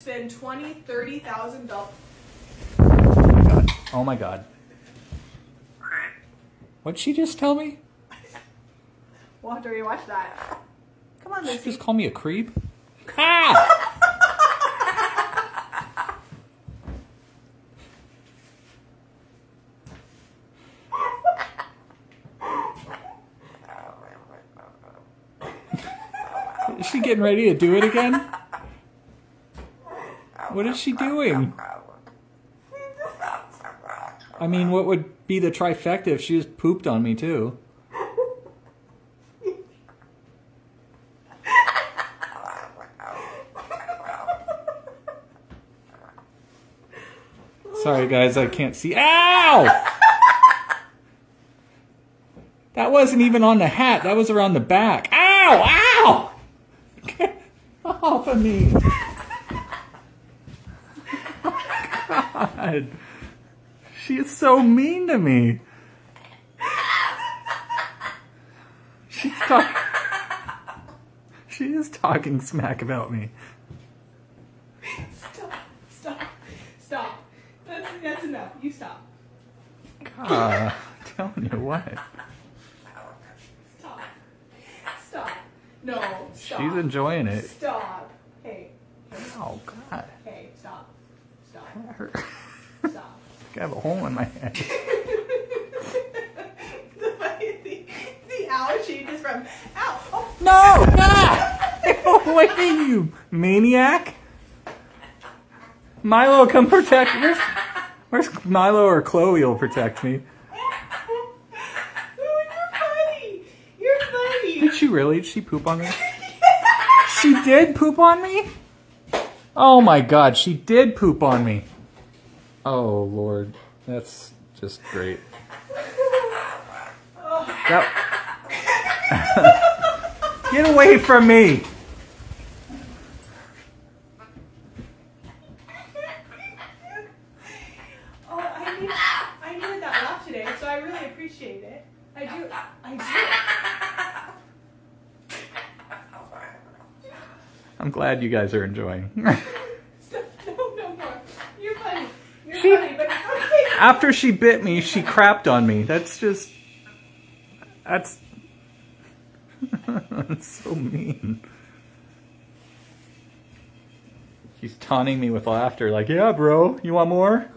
spend twenty, thirty thousand dollars. God. Oh my god. What'd she just tell me? We'll have to rewatch that. Come on, Lucy. She just called me a creep? Ah! Is she getting ready to do it again? What is she doing? I mean, what would be the trifecta if she just pooped on me too? Sorry guys, I can't see. Ow! That wasn't even on the hat, that was around the back. Ow! Ow! Get off of me. God. She is so mean to me. She's talking. She is talking smack about me. Stop. Stop. Stop. That's, that's enough. You stop. God, I'm telling you what. Stop. Stop. No. Stop. She's enjoying it. Stop. Hey. Oh God. Hey. Stop. Stop. Stop. I have a hole in my head. the, funny- the, the owl changes from ow. Oh, No! God! Wait, you maniac! Milo, come protect. Where's, where's Milo or Chloe will protect me? oh, you're funny. You're funny. Did she really? Did she poop on me? She did poop on me? Oh my god, she did poop on me. Oh lord, that's just great. That... Get away from me! Oh, I needed, I needed that laugh today, so I really appreciate it. I do. I do. I'm glad you guys are enjoying. Stop. No, no more. You're funny. You're She- funny, but okay. After she bit me, she crapped on me. That's just. That's. that's so mean. She's taunting me with laughter, like, yeah, bro, you want more?